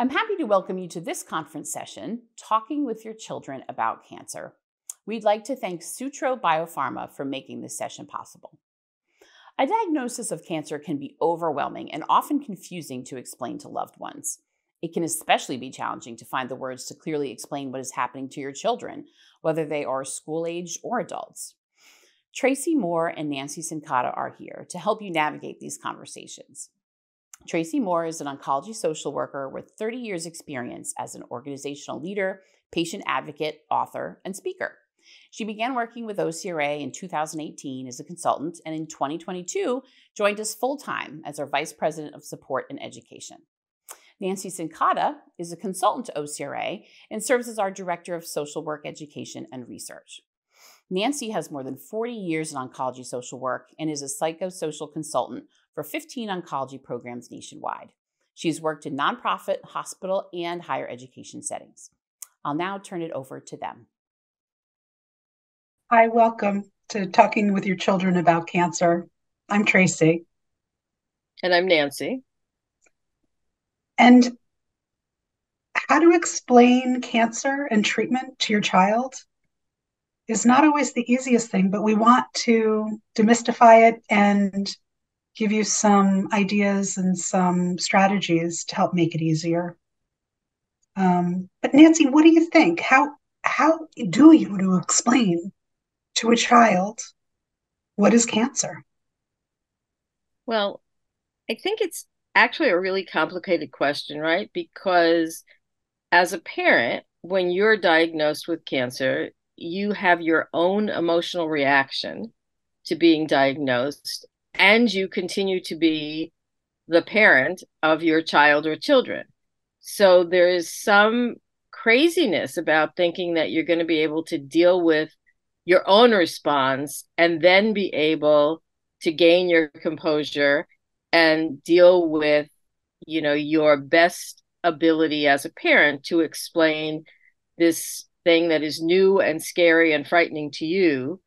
I'm happy to welcome you to this conference session, Talking with Your Children About Cancer. We'd like to thank Sutro Biopharma for making this session possible. A diagnosis of cancer can be overwhelming and often confusing to explain to loved ones. It can especially be challenging to find the words to clearly explain what is happening to your children, whether they are school aged or adults. Tracy Moore and Nancy Cincotta are here to help you navigate these conversations. Tracy Moore is an oncology social worker with 30 years' experience as an organizational leader, patient advocate, author, and speaker. She began working with OCRA in 2018 as a consultant and in 2022 joined us full time as our Vice President of Support and Education. Nancy Cincotta is a consultant to OCRA and serves as our Director of Social Work Education and Research. Nancy has more than 40 years in oncology social work and is a psychosocial consultant for 15 oncology programs nationwide. She's worked in nonprofit, hospital, and higher education settings. I'll now turn it over to them. Hi, welcome to Talking with Your Children About Cancer. I'm Tracy. And I'm Nancy. And how to explain cancer and treatment to your child is not always the easiest thing, but we want to demystify it and give you some ideas and some strategies to help make it easier. Um, but Nancy, what do you think? How how do you to explain to a child what is cancer? Well, I think it's actually a really complicated question, right? Because as a parent, when you're diagnosed with cancer, you have your own emotional reaction to being diagnosed and you continue to be the parent of your child or children. So there is some craziness about thinking that you're going to be able to deal with your own response and then be able to gain your composure and deal with you know your best ability as a parent to explain this thing that is new and scary and frightening to you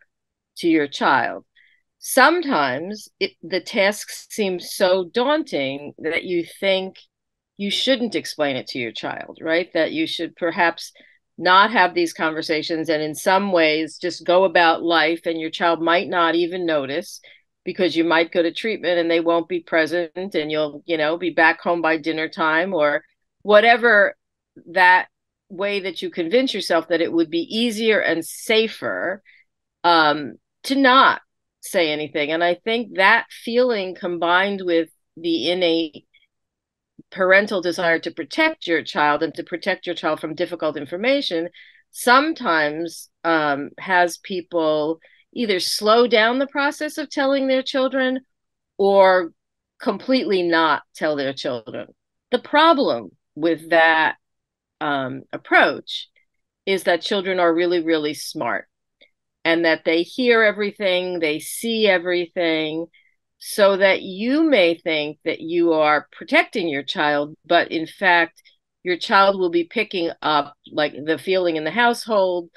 to your child. Sometimes it, the task seems so daunting that you think you shouldn't explain it to your child, right? That you should perhaps not have these conversations and in some ways just go about life and your child might not even notice because you might go to treatment and they won't be present and you'll you know be back home by dinner time or whatever that way that you convince yourself that it would be easier and safer um, to not say anything. And I think that feeling combined with the innate parental desire to protect your child and to protect your child from difficult information sometimes um, has people either slow down the process of telling their children or completely not tell their children. The problem with that um, approach is that children are really, really smart and that they hear everything, they see everything, so that you may think that you are protecting your child, but in fact, your child will be picking up like the feeling in the household,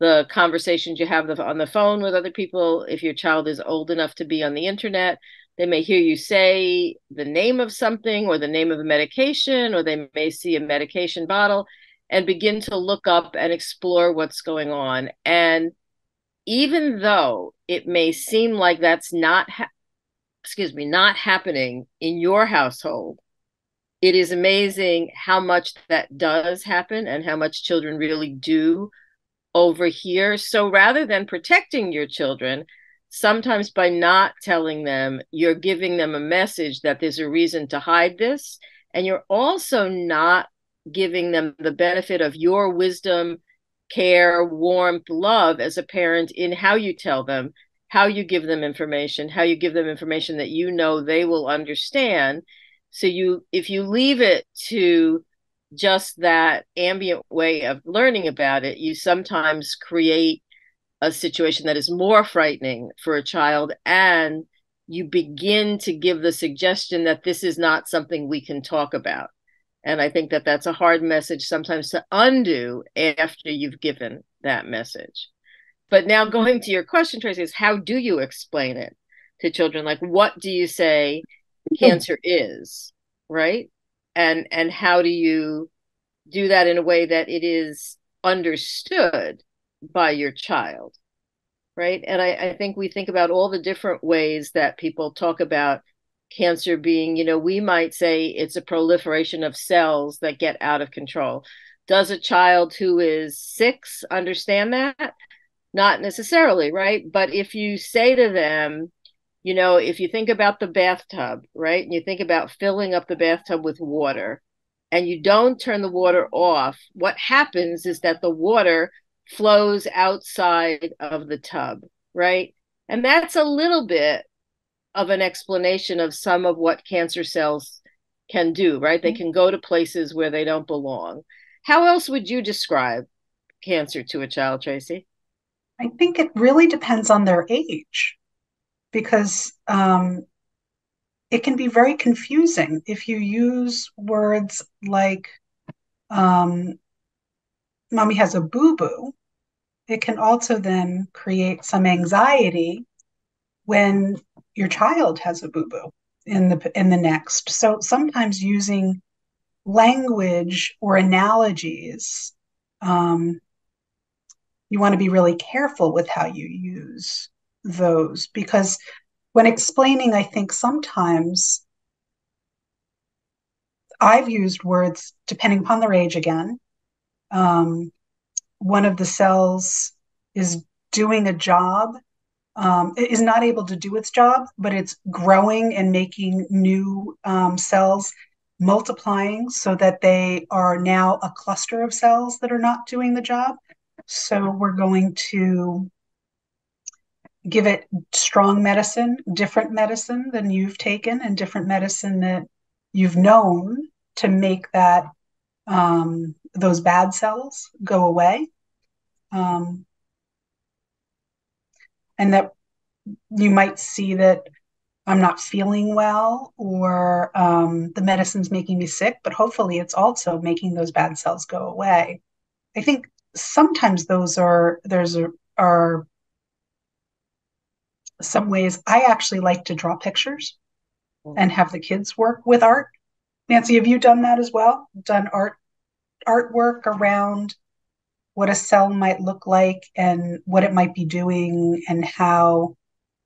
the conversations you have on the phone with other people. If your child is old enough to be on the internet, they may hear you say the name of something or the name of a medication, or they may see a medication bottle and begin to look up and explore what's going on. And even though it may seem like that's not, ha- excuse me, not happening in your household, it is amazing how much that does happen and how much children really do over here. So rather than protecting your children, sometimes by not telling them, you're giving them a message that there's a reason to hide this. And you're also not giving them the benefit of your wisdom, care, warmth, love as a parent in how you tell them, how you give them information, how you give them information that you know they will understand. So you if you leave it to just that ambient way of learning about it, you sometimes create a situation that is more frightening for a child and you begin to give the suggestion that this is not something we can talk about and i think that that's a hard message sometimes to undo after you've given that message. But now going to your question tracy is how do you explain it to children? Like what do you say cancer is right? And and how do you do that in a way that it is understood by your child right? And I, I think we think about all the different ways that people talk about cancer being you know we might say it's a proliferation of cells that get out of control. Does a child who is six understand that? Not necessarily right? But if you say to them you know if you think about the bathtub right and you think about filling up the bathtub with water and you don't turn the water off what happens is that the water flows outside of the tub right? And that's a little bit of an explanation of some of what cancer cells can do, right? They mm-hmm. can go to places where they don't belong. How else would you describe cancer to a child, Tracy? I think it really depends on their age because um, it can be very confusing if you use words like um, mommy has a boo boo. It can also then create some anxiety when your child has a boo boo in the in the next. So sometimes using language or analogies, um, you want to be really careful with how you use those because when explaining, I think sometimes I've used words depending upon their age again. Um, one of the cells is doing a job um, is not able to do its job, but it's growing and making new um, cells, multiplying so that they are now a cluster of cells that are not doing the job. So we're going to give it strong medicine, different medicine than you've taken, and different medicine that you've known to make that um, those bad cells go away. Um, and that you might see that I'm not feeling well or um, the medicine's making me sick, but hopefully it's also making those bad cells go away. I think sometimes those are there's a, are some ways I actually like to draw pictures mm-hmm. and have the kids work with art. Nancy, have you done that as well? Done art artwork around what a cell might look like and what it might be doing and how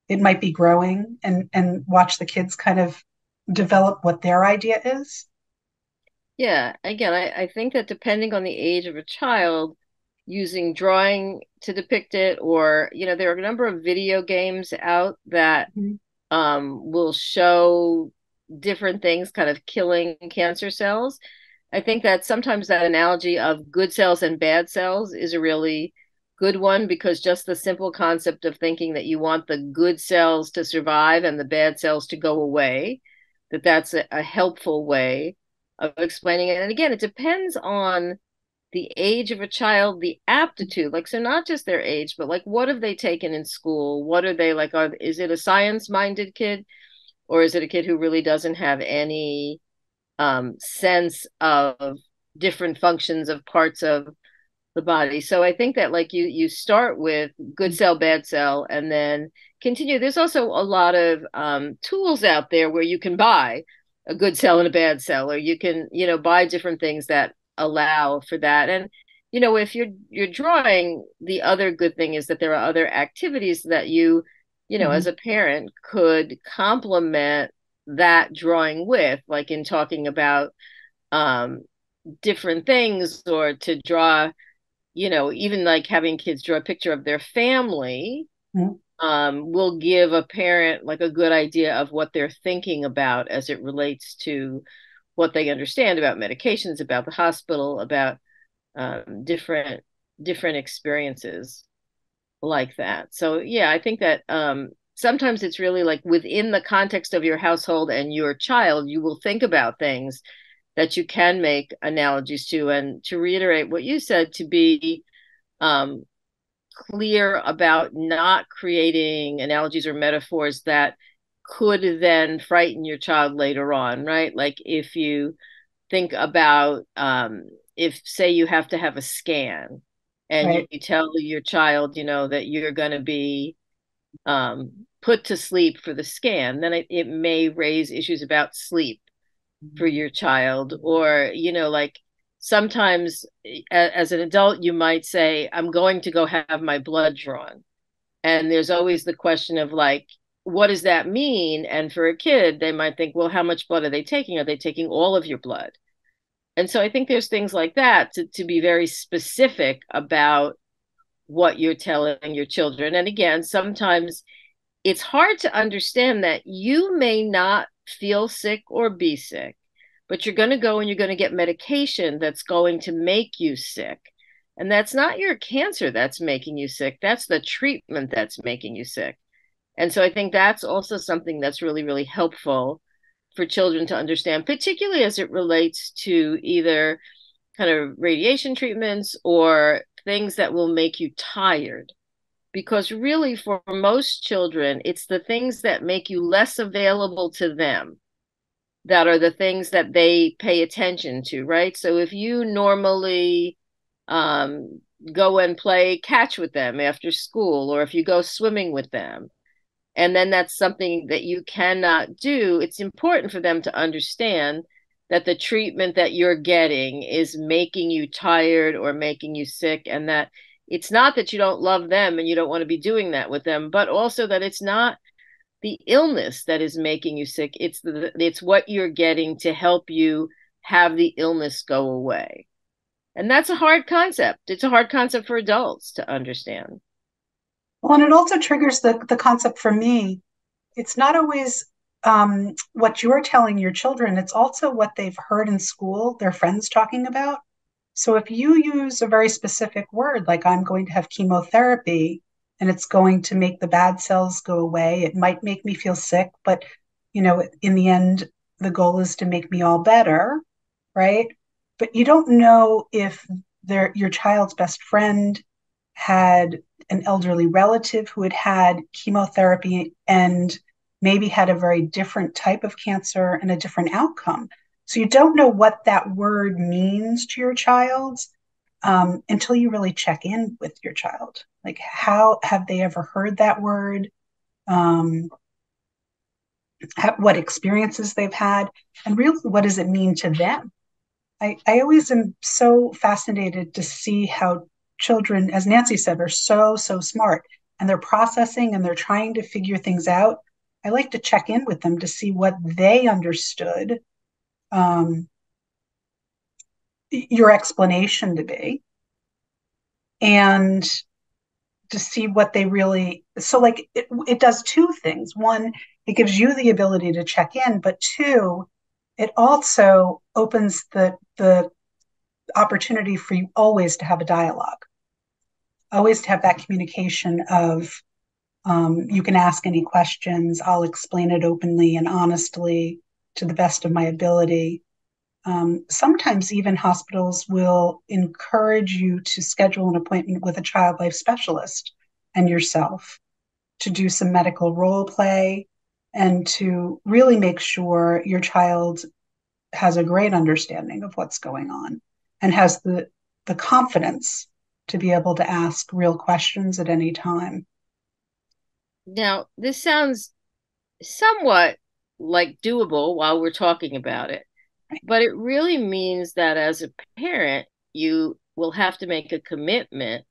it might be growing and and watch the kids kind of develop what their idea is yeah again I, I think that depending on the age of a child using drawing to depict it or you know there are a number of video games out that mm-hmm. um, will show different things kind of killing cancer cells I think that sometimes that analogy of good cells and bad cells is a really good one because just the simple concept of thinking that you want the good cells to survive and the bad cells to go away, that that's a, a helpful way of explaining it. And again, it depends on the age of a child, the aptitude, like so not just their age, but like what have they taken in school? What are they like? Are is it a science minded kid, or is it a kid who really doesn't have any um, sense of different functions of parts of the body. So I think that like you you start with good cell, bad cell, and then continue. There's also a lot of um, tools out there where you can buy a good cell and a bad cell, or you can you know buy different things that allow for that. And you know if you're you're drawing, the other good thing is that there are other activities that you you know mm-hmm. as a parent could complement that drawing with, like in talking about um, different things or to draw, you know, even like having kids draw a picture of their family mm-hmm. um, will give a parent like a good idea of what they're thinking about as it relates to what they understand about medications, about the hospital, about um, different different experiences like that. So yeah, I think that um, sometimes it's really like within the context of your household and your child, you will think about things that you can make analogies to. And to reiterate what you said, to be um, clear about not creating analogies or metaphors that could then frighten your child later on, right? Like if you think about, um, if say you have to have a scan and right. you, you, tell your child, you know, that you're going to be um, put to sleep for the scan, then it, it may raise issues about sleep for mm-hmm. your child or you know like sometimes eh, as an adult you might say i'm going to go have my blood drawn. And there's always the question of like what does that mean? And for a kid they might think well how much blood are they taking? Are they taking all of your blood? And so i think there's things like that to, to be very specific about what you're telling your children. And again sometimes it's hard to understand that you may not feel sick or be sick but you're going to go and you're going to get medication that's going to make you sick. And that's not your cancer that's making you sick, that's the treatment that's making you sick. And so I think that's also something that's really, really helpful for children to understand, particularly as it relates to either kind of radiation treatments or things that will make you tired. Because really, for most children, it's the things that make you less available to them that are the things that they pay attention to, right? So if you normally um, go and play catch with them after school, or if you go swimming with them, and then that's something that you cannot do, it's important for them to understand that the treatment that you're getting is making you tired or making you sick, and that it's not that you don't love them and you don't want to be doing that with them, but also that it's not the illness that is making you sick. It's the it's what you're getting to help you have the illness go away. And that's a hard concept. It's a hard concept for adults to understand. Well and it also triggers the the concept for me. It's not always um, what you're telling your children. It's also what they've heard in school their friends talking about so if you use a very specific word like i'm going to have chemotherapy and it's going to make the bad cells go away. It might make me feel sick, but you know, in the end, the goal is to make me all better, right? But you don't know if their your child's best friend had an elderly relative who had had chemotherapy and maybe had a very different type of cancer and a different outcome. So you don't know what that word means to your child um, until you really check in with your child. Like, how have they ever heard that word? Um, what experiences they've had, and really, what does it mean to them? I, I always am so fascinated to see how children, as Nancy said, are so, so smart and they're processing and they're trying to figure things out. I like to check in with them to see what they understood um, your explanation to be and to see what they really so like it, it does two things. One it gives you the ability to check in but two it also opens the the opportunity for you always to have a dialogue always to have that communication of um, you can ask any questions. I'll explain it openly and honestly to the best of my ability um, sometimes even hospitals will encourage you to schedule an appointment with a child life specialist and yourself to do some medical role play and to really make sure your child has a great understanding of what's going on and has the the confidence to be able to ask real questions at any time. Now, this sounds somewhat like doable while we're talking about it. But it really means that as a parent, you will have to make a commitment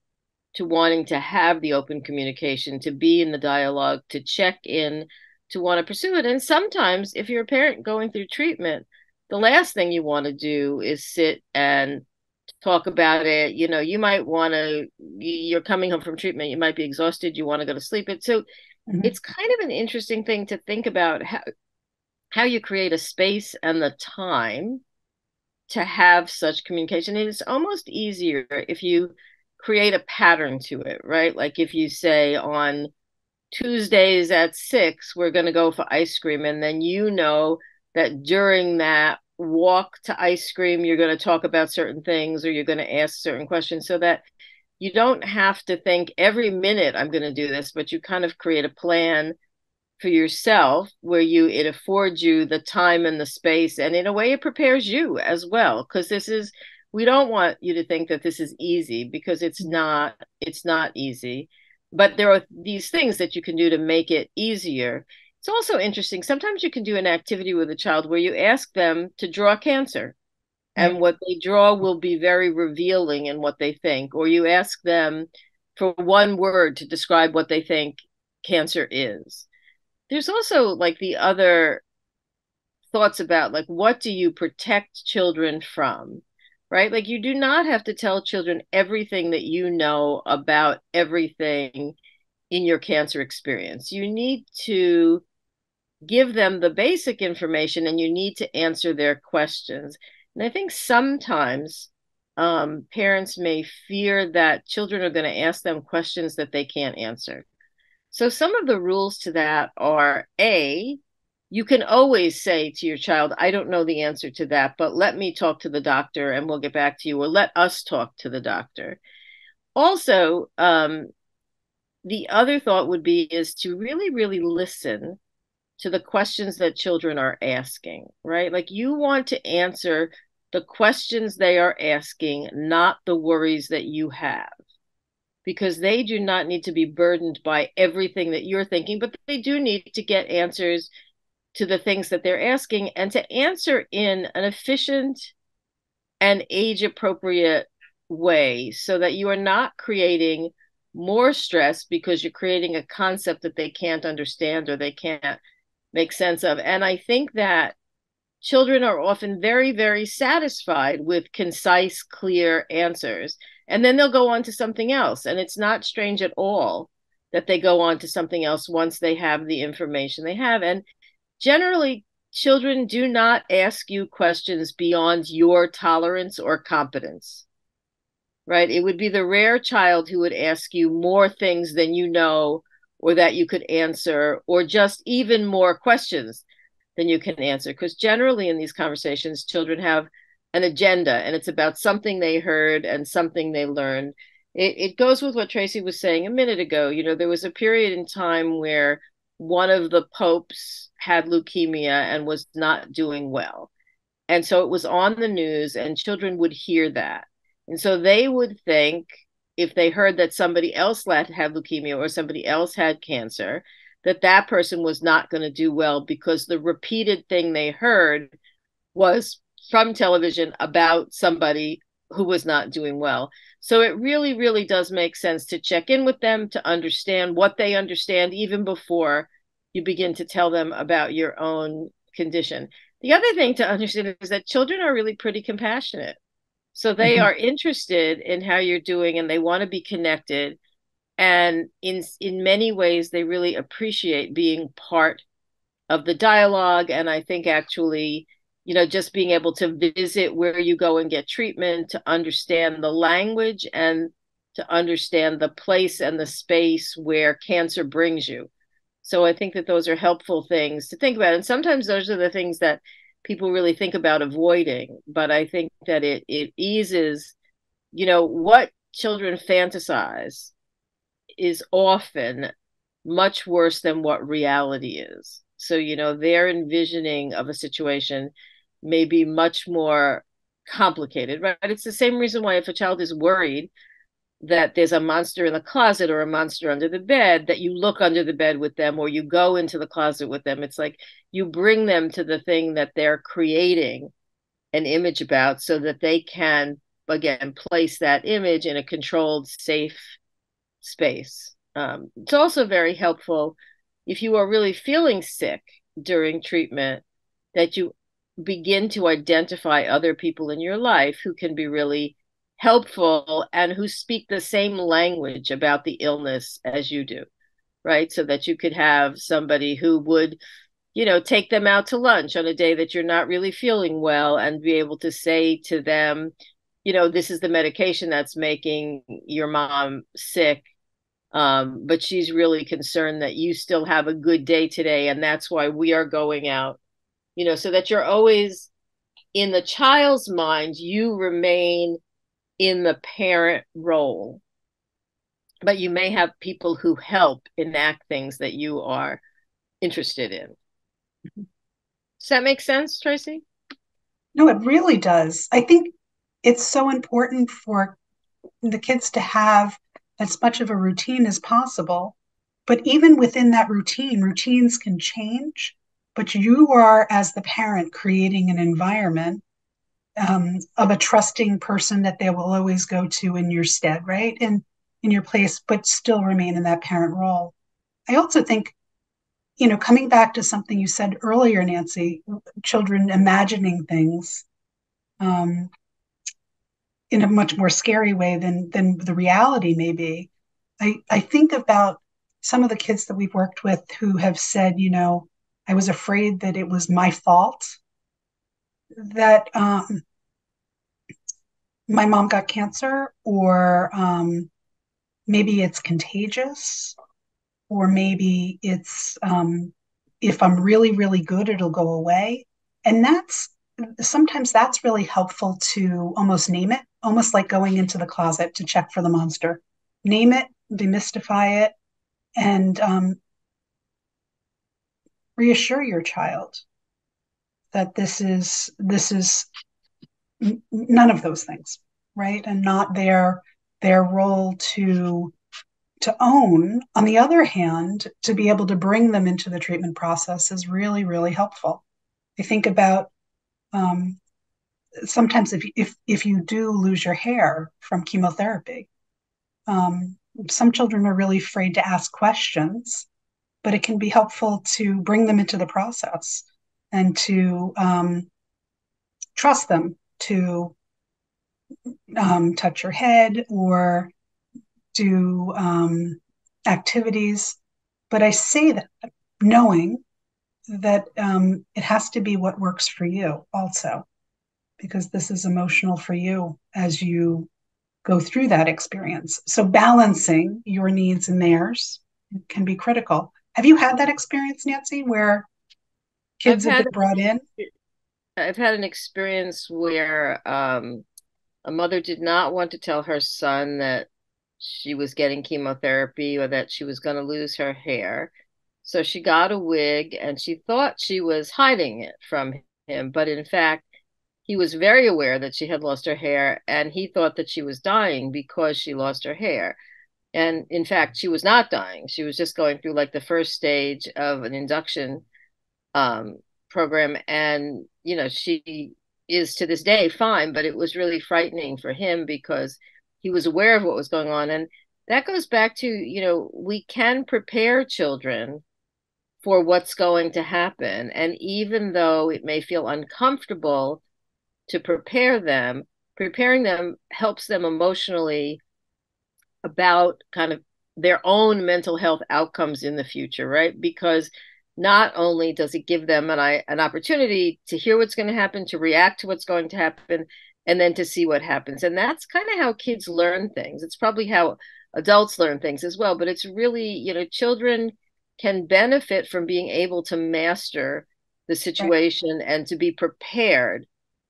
to wanting to have the open communication, to be in the dialogue, to check in, to want to pursue it. And sometimes, if you're a parent going through treatment, the last thing you want to do is sit and talk about it. You know, you might want to, you're coming home from treatment, you might be exhausted, you want to go to sleep. It so mm-hmm. it's kind of an interesting thing to think about how how you create a space and the time to have such communication. And it's almost easier if you create a pattern to it, right? Like if you say on Tuesdays at six, we're going to go for ice cream. And then you know that during that walk to ice cream, you're going to talk about certain things or you're going to ask certain questions so that you don't have to think every minute I'm going to do this, but you kind of create a plan for yourself where you it affords you the time and the space and in a way it prepares you as well because this is we don't want you to think that this is easy because it's mm-hmm. not it's not easy but there are these things that you can do to make it easier It's also interesting. Sometimes you can do an activity with a child where you ask them to draw cancer, and mm-hmm. what they draw will be very revealing in what they think. Or you ask them for one word to describe what they think cancer is. There's also like the other thoughts about like what do you protect children from? Right? Like you do not have to tell children everything that you know about everything in your cancer experience. You need to give them the basic information and you need to answer their questions. And I think sometimes um, parents may fear that children are going to ask them questions that they can't answer. So some of the rules to that are A, you can always say to your child, I don't know the answer to that, but let me talk to the doctor and we'll get back to you, or let us talk to the doctor. Also, um, the other thought would be is to really, really listen to the questions that children are asking, right? Like you want to answer the questions they are asking, not the worries that you have. Because they do not need to be burdened by everything that you're thinking, but they do need to get answers to the things that they're asking and to answer in an efficient and age appropriate way so that you are not creating more stress because you're creating a concept that they can't understand or they can't make sense of. And I think that children are often very, very satisfied with concise, clear answers. And then they'll go on to something else. And it's not strange at all that they go on to something else once they have the information they have. And generally, children do not ask you questions beyond your tolerance or competence. Right? It would be the rare child who would ask you more things than you know or that you could answer, or just even more questions than you can answer. Because generally in these conversations, children have an agenda and it's about something they heard and something they learned. It, it goes with what Tracy was saying a minute ago. You know, there was a period in time where one of the popes had leukemia and was not doing well. And so it was on the news, and children would hear that. And so they would think, if they heard that somebody else had leukemia or somebody else had cancer, that that person was not going to do well because the repeated thing they heard was from television about somebody who was not doing well. So it really, really does make sense to check in with them to understand what they understand even before you begin to tell them about your own condition. The other thing to understand is that children are really pretty compassionate. So they mm-hmm. are interested in how you're doing and they want to be connected. And in in many ways, they really appreciate being part of the dialogue. And I think actually, you know, just being able to visit where you go and get treatment, to understand the language and to understand the place and the space where cancer brings you. So I think that those are helpful things to think about. And sometimes those are the things that people really think about avoiding but i think that it it eases you know what children fantasize is often much worse than what reality is. So you know their envisioning of a situation may be much more complicated right? It's the same reason why if a child is worried that there's a monster in the closet or a monster under the bed that you look under the bed with them or you go into the closet with them it's like you bring them to the thing that they're creating an image about so that they can again place that image in a controlled safe space. Um, it's also very helpful if you are really feeling sick during treatment that you begin to identify other people in your life who can be really helpful and who speak the same language about the illness as you do right? So that you could have somebody who would you know take them out to lunch on a day that you're not really feeling well and be able to say to them you know this is the medication that's making your mom sick um, but she's really concerned that you still have a good day today and that's why we are going out. You know so that you're always in the child's mind you remain in the parent role. But you may have people who help enact things that you are interested in. Does that make sense tracy? No it really does. I think it's so important for the kids to have as much of a routine as possible but even within that routine, routines can change, but you are, as the parent, creating an environment um, of a trusting person that they will always go to in your stead, right? And in your place, but still remain in that parent role. I also think, you know, coming back to something you said earlier, Nancy, children imagining things um, in a much more scary way than than the reality may be. I, I think about some of the kids that we've worked with who have said, you know, I was afraid that it was my fault that um, my mom got cancer, or um, maybe it's contagious, or maybe it's um, if I'm really, really good, it'll go away. And that's sometimes that's really helpful to almost name it, almost like going into the closet to check for the monster. Name it, demystify it, and um, reassure your child that this is this is none of those things, right? And not their their role to to own. On the other hand, to be able to bring them into the treatment process is really really helpful. I think about um, sometimes if if if you do lose your hair from chemotherapy, um, some children are really afraid to ask questions, but it can be helpful to bring them into the process and to um, trust them to um, touch your head or do um, activities. But I say that knowing that um, it has to be what works for you also, because this is emotional for you as you go through that experience. So balancing your needs and theirs can be critical. Have you had that experience, Nancy, where kids I've have been brought in? I've had an experience where um, a mother did not want to tell her son that she was getting chemotherapy or that she was going to lose her hair. So she got a wig and she thought she was hiding it from him. But in fact, he was very aware that she had lost her hair and he thought that she was dying because she lost her hair. And in fact, she was not dying. She was just going through like the first stage of an induction um, program. And, you know, she is to this day fine, but it was really frightening for him because he was aware of what was going on. And that goes back to, you know, we can prepare children for what's going to happen. And even though it may feel uncomfortable, to prepare them, preparing them helps them emotionally about kind of their own mental health outcomes in the future, right? Because not only does it give them an, an opportunity to hear what's going to happen, to react to what's going to happen, and then to see what happens. And that's kind of how kids learn things. It's probably how adults learn things as well, but it's really, you know, children can benefit from being able to master the situation and to be prepared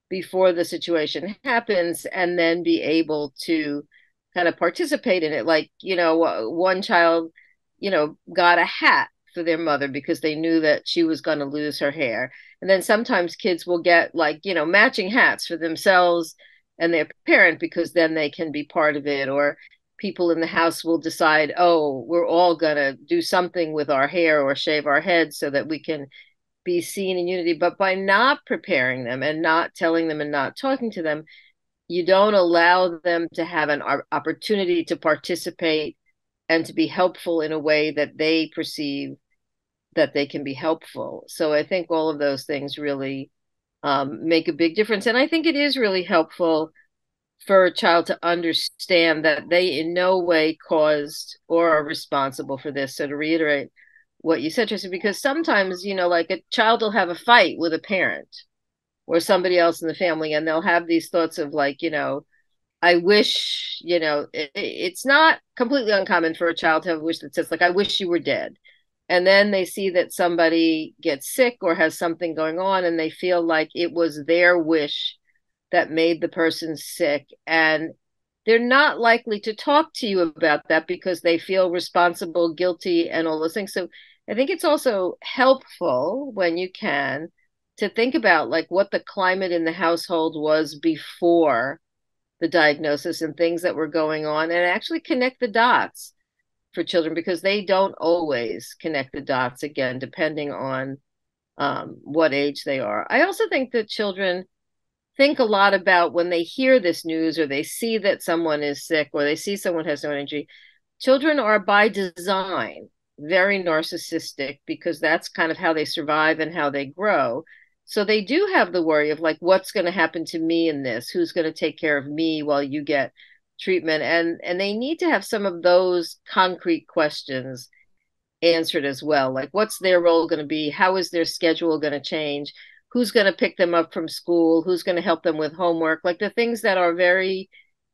before the situation happens and then be able to kind of participate in it. Like you know one child you know got a hat for their mother because they knew that she was going to lose her hair. And then sometimes kids will get like you know matching hats for themselves and their parent because then they can be part of it or people in the house will decide oh we're all going to do something with our hair or shave our heads so that we can be seen in unity. But by not preparing them and not telling them and not talking to them, you don't allow them to have an opportunity to participate and to be helpful in a way that they perceive that they can be helpful. So I think all of those things really um, make a big difference. And I think it is really helpful for a child to understand that they in no way caused or are responsible for this. So to reiterate, what you said, Tracy, because sometimes, you know, like a child will have a fight with a parent or somebody else in the family, and they'll have these thoughts of like, you know, I wish, you know, it, it's not completely uncommon for a child to have a wish that says, like, I wish you were dead. And then they see that somebody gets sick or has something going on, and they feel like it was their wish that made the person sick. And they're not likely to talk to you about that because they feel responsible, guilty, and all those things. So I think it's also helpful when you can to think about like what the climate in the household was before the diagnosis and things that were going on and actually connect the dots. for children because they don't always connect the dots again, depending on um, what age they are. I also think that children think a lot about when they hear this news or they see that someone is sick or they see someone has no energy. Children are by design very narcissistic because that's kind of how they survive and how they grow. So they do have the worry of like, what's going to happen to me in this? Who's going to take care of me while you get treatment? And and they need to have some of those concrete questions answered as well. Like, what's their role going to be? How is their schedule going to change? Who's going to pick them up from school? Who's going to help them with homework? Like the things that are very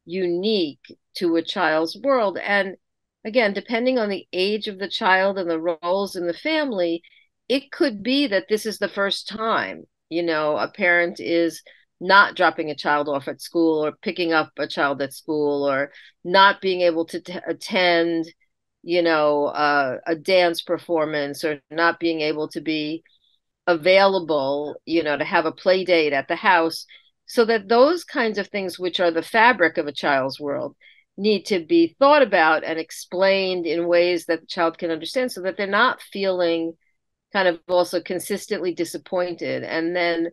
unique to a child's world. And again, depending on the age of the child and the roles in the family, it could be that this is the first time, you know, a parent is not dropping a child off at school or picking up a child at school or not being able to t- attend, you know, uh, a dance performance or not being able to be available, you know, to have a play date at the house. So that those kinds of things, which are the fabric of a child's world, need to be thought about and explained in ways that the child can understand so that they're not feeling kind of also consistently disappointed and then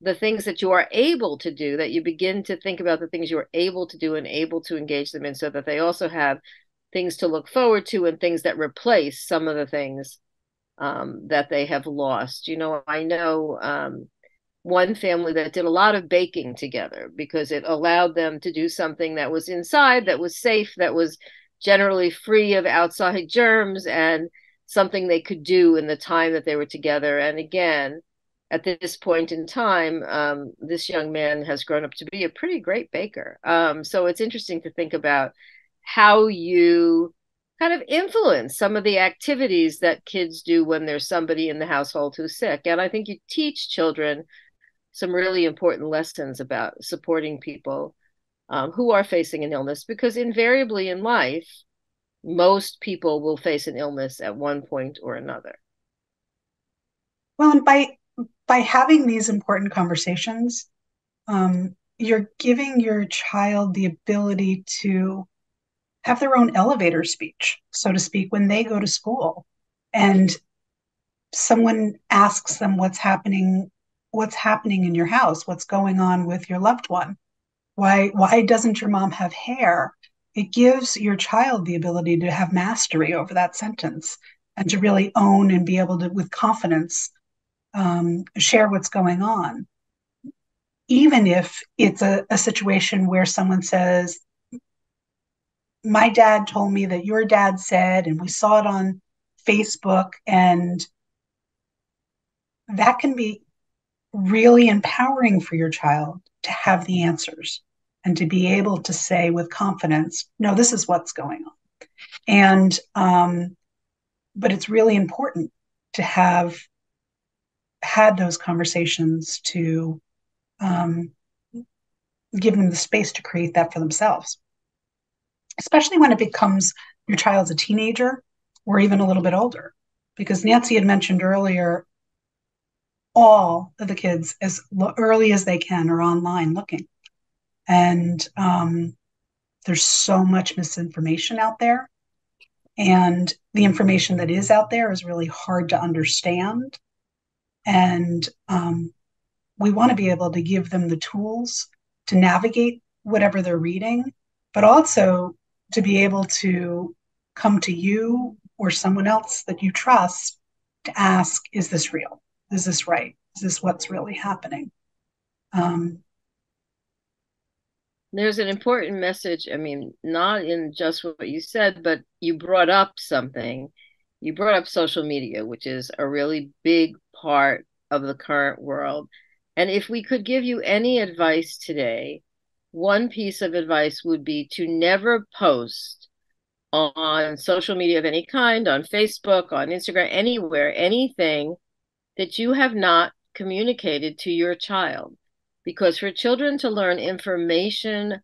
the things that you are able to do that you begin to think about the things you are able to do and able to engage them in so that they also have things to look forward to and things that replace some of the things um, that they have lost you know i know um, one family that did a lot of baking together because it allowed them to do something that was inside that was safe that was generally free of outside germs and something they could do in the time that they were together. And again, at this point in time, um, this young man has grown up to be a pretty great baker. Um, so it's interesting to think about how you kind of influence some of the activities that kids do when there's somebody in the household who's sick. And I think you teach children some really important lessons about supporting people um, who are facing an illness because invariably in life, most people will face an illness at one point or another. Well, and by by having these important conversations, um, you're giving your child the ability to have their own elevator speech, so to speak, when they go to school, and someone asks them what's happening, what's happening in your house, what's going on with your loved one, why why doesn't your mom have hair? it gives your child the ability to have mastery over that sentence and to really own and be able to, with confidence, um, share what's going on. Even if it's a, a situation where someone says, My dad told me that your dad said, and we saw it on Facebook, and that can be really empowering for your child to have the answers and to be able to say with confidence, no, this is what's going on. And, um, but it's really important to have had those conversations to um, give them the space to create that for themselves, especially when it becomes your child's a teenager or even a little bit older. Because Nancy had mentioned earlier, all of the kids, as early as they can, are online looking. And um, there's so much misinformation out there. And the information that is out there is really hard to understand. And um, we want to be able to give them the tools to navigate whatever they're reading, but also to be able to come to you or someone else that you trust to ask, is this real? Is this right? Is this what's really happening? Um, there's an important message. I mean, not in just what you said, but you brought up something. You brought up social media, which is a really big part of the current world. And if we could give you any advice today, one piece of advice would be to never post on social media of any kind, on Facebook, on Instagram, anywhere, anything that you have not communicated to your child because for children to learn information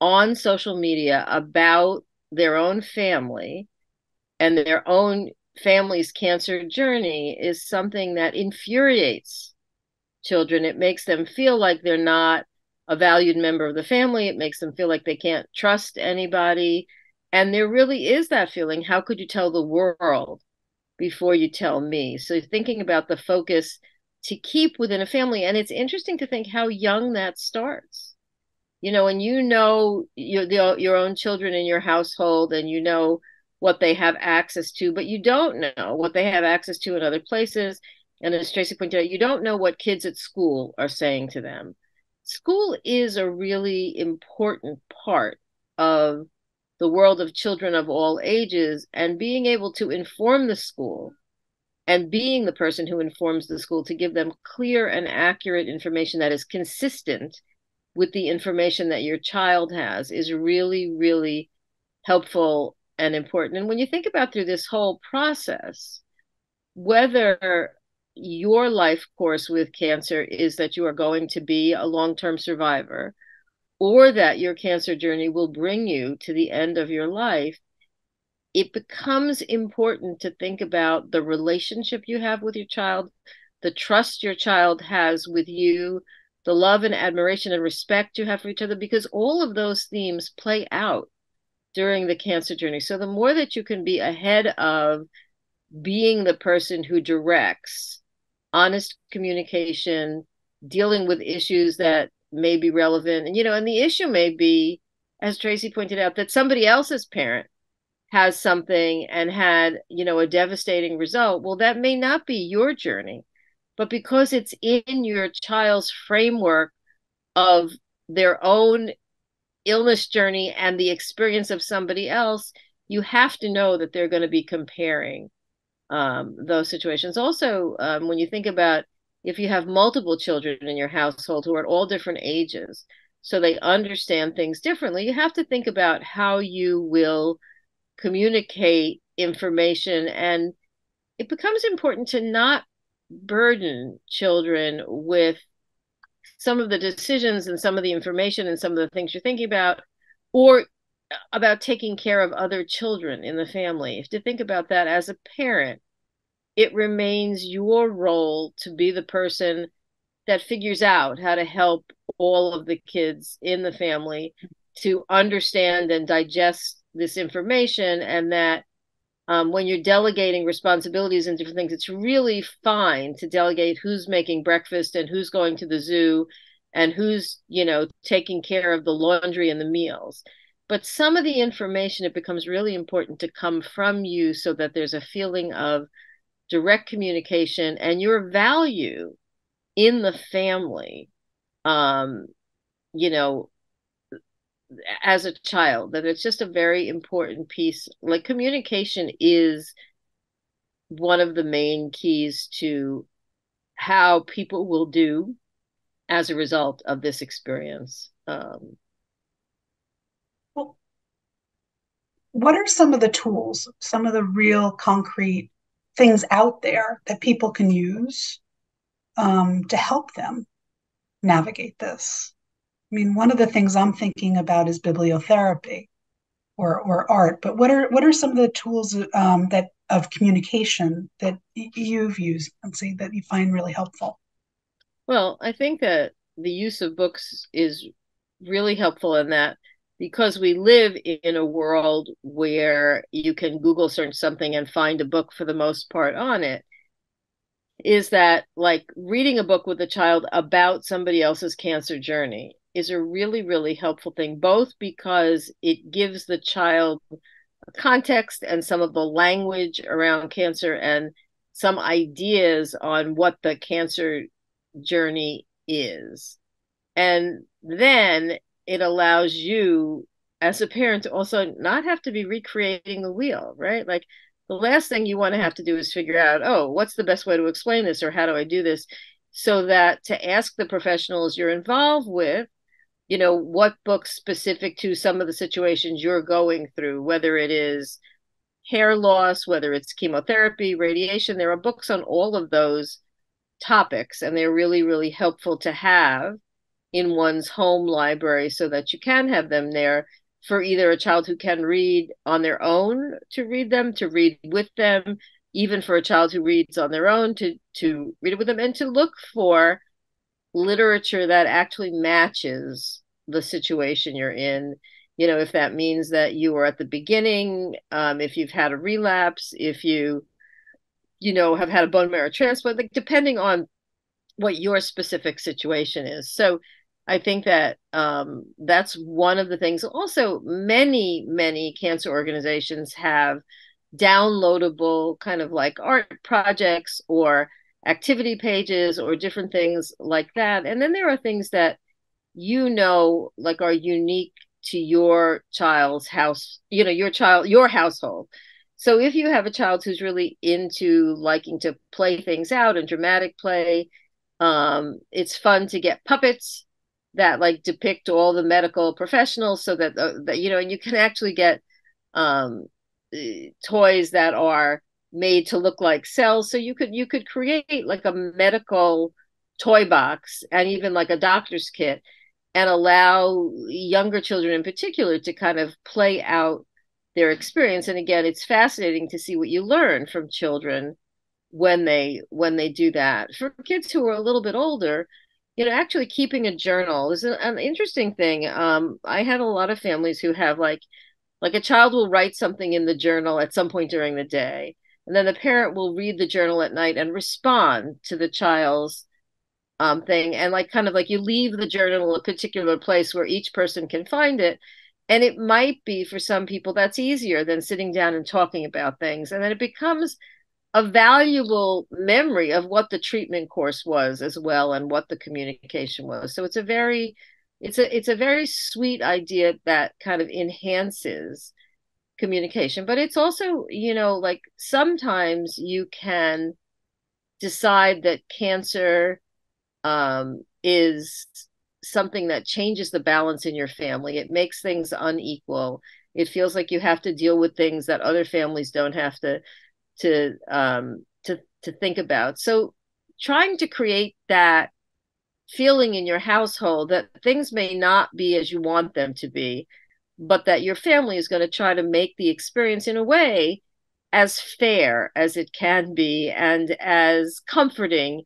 on social media about their own family and their own family's cancer journey is something that infuriates children. It makes them feel like they're not a valued member of the family. It makes them feel like they can't trust anybody. And there really is that feeling how could you tell the world before you tell me? So thinking about the focus to keep within a family. And it's interesting to think how young that starts. You know, and you know your, your own children in your household and you know what they have access to, but you don't know what they have access to in other places. And as Tracy pointed out, you don't know what kids at school are saying to them. School is a really important part of the world of children of all ages, and being able to inform the school and being the person who informs the school to give them clear and accurate information that is consistent with the information that your child has is really, really helpful and important. And when you think about through this whole process, whether your life course with cancer is that you are going to be a long term survivor or that your cancer journey will bring you to the end of your life, it becomes important to think about the relationship you have with your child, the trust your child has with you, the love and admiration and respect you have for each other, because all of those themes play out during the cancer journey. So the more that you can be ahead of being the person who directs honest communication, dealing with issues that may be relevant. And, you know, and the issue may be, as Tracy pointed out, that somebody else's parent has something and had, you know, a devastating result. Well, that may not be your journey, but because it's in your child's framework of their own illness journey and the experience of somebody else, you have to know that they're going to be comparing um, those situations. Also, um, when you think about if you have multiple children in your household who are at all different ages, so they understand things differently, you have to think about how you will communicate information. And it becomes important to not burden children with some of the decisions and some of the information and some of the things you're thinking about, or about taking care of other children in the family. If to think about that as a parent, it remains your role to be the person that figures out how to help all of the kids in the family to understand and digest this information and that um, when you're delegating responsibilities and different things it's really fine to delegate who's making breakfast and who's going to the zoo and who's you know taking care of the laundry and the meals but some of the information it becomes really important to come from you so that there's a feeling of direct communication and your value in the family. Um you know as a child that it's just a very important piece. Like communication is one of the main keys to how people will do as a result of this experience. Um, what are some of the tools some of the real concrete things out there that people can use um, to help them navigate this. I mean, one of the things I'm thinking about is bibliotherapy or or art. But what are what are some of the tools um, that of communication that you've used, let's say, that you find really helpful? Well, I think that the use of books is really helpful in that because we live in a world where you can Google search something and find a book for the most part on it, is that like reading a book with a child about somebody else's cancer journey is a really, really helpful thing, both because it gives the child context and some of the language around cancer and some ideas on what the cancer journey is. And then it allows you as a parent to also not have to be recreating the wheel, right? Like the last thing you want to have to do is figure out, oh, what's the best way to explain this or how do I do this? So that to ask the professionals you're involved with, you know, what books specific to some of the situations you're going through, whether it is hair loss, whether it's chemotherapy, radiation, there are books on all of those topics, and they're really, really helpful to have in one's home library so that you can have them there for either a child who can read on their own to read them, to read with them, even for a child who reads on their own to to read it with them and to look for literature that actually matches the situation you're in you know, if that means that you are at the beginning, um, if you've had a relapse, if you, you know, have had a bone marrow transplant, like depending on what your specific situation is. So I think that um, that's one of the things. Also, many, many cancer organizations have downloadable kind of like art projects or activity pages or different things like that. And then there are things that you know like are unique to your child's house, you know, your child, your household. So if you have a child who's really into liking to play things out and dramatic play, um, it's fun to get puppets that like depict all the medical professionals so that, uh, that you know, and you can actually get um, toys that are made to look like cells. So you could you could create like a medical toy box and even like a doctor's kit and allow younger children in particular to kind of play out their experience and again it's fascinating to see what you learn from children when they when they do that for kids who are a little bit older you know actually keeping a journal is an, an interesting thing. Um, i had a lot of families who have like like a child will write something in the journal at some point during the day and then the parent will read the journal at night and respond to the child's um, thing and like kind of like you leave the journal a particular place where each person can find it and it might be for some people that's easier than sitting down and talking about things and then it becomes a valuable memory of what the treatment course was as well and what the communication was so it's a very it's a it's a very sweet idea that kind of enhances communication but it's also you know like sometimes you can decide that cancer um, is something that changes the balance in your family. It makes things unequal. It feels like you have to deal with things that other families don't have to to um, to to think about. So trying to create that feeling in your household that things may not be as you want them to be, but that your family is going to try to make the experience in a way as fair as it can be and as comforting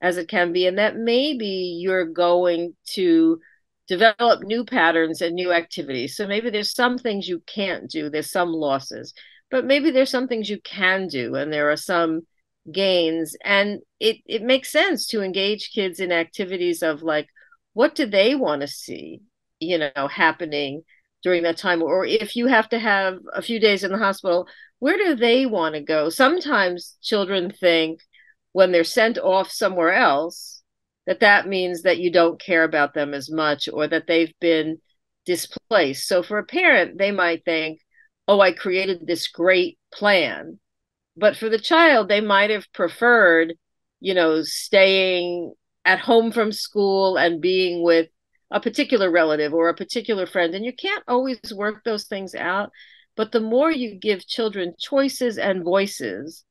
as it can be, and that maybe you're going to develop new patterns and new activities. So maybe there's some things you can't do, there's some losses, but maybe there's some things you can do, and there are some gains. And it, it makes sense to engage kids in activities of like, what do they want to see, you know, happening during that time? Or if you have to have a few days in the hospital, where do they want to go? Sometimes children think, when they're sent off somewhere else that that means that you don't care about them as much or that they've been displaced so for a parent they might think oh i created this great plan but for the child they might have preferred you know staying at home from school and being with a particular relative or a particular friend and you can't always work those things out but the more you give children choices and voices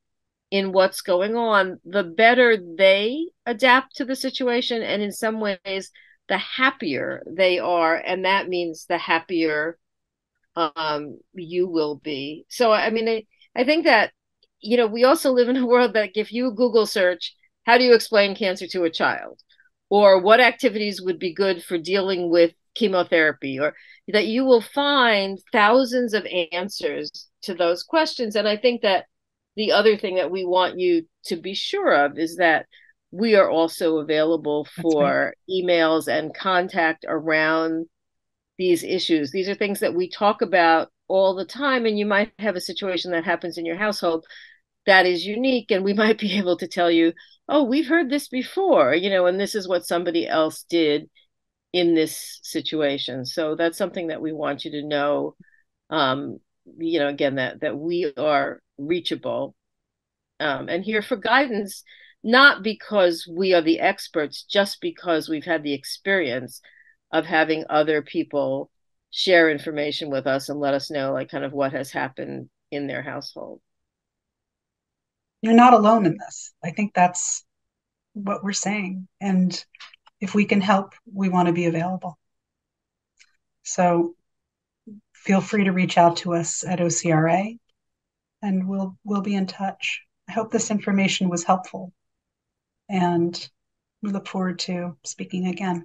in what's going on, the better they adapt to the situation. And in some ways, the happier they are. And that means the happier um, you will be. So, I mean, I, I think that, you know, we also live in a world that if you Google search, how do you explain cancer to a child? Or what activities would be good for dealing with chemotherapy? Or that you will find thousands of answers to those questions. And I think that the other thing that we want you to be sure of is that we are also available for right. emails and contact around these issues. These are things that we talk about all the time, and you might have a situation that happens in your household that is unique, and we might be able to tell you, oh, we've heard this before, you know, and this is what somebody else did in this situation. So that's something that we want you to know. Um, you know, again, that that we are reachable um, and here for guidance, not because we are the experts, just because we've had the experience of having other people share information with us and let us know, like, kind of what has happened in their household. You're not alone in this. I think that's what we're saying. And if we can help, we want to be available. So feel free to reach out to us at OCRA and we'll we'll be in touch. I hope this information was helpful and we look forward to speaking again.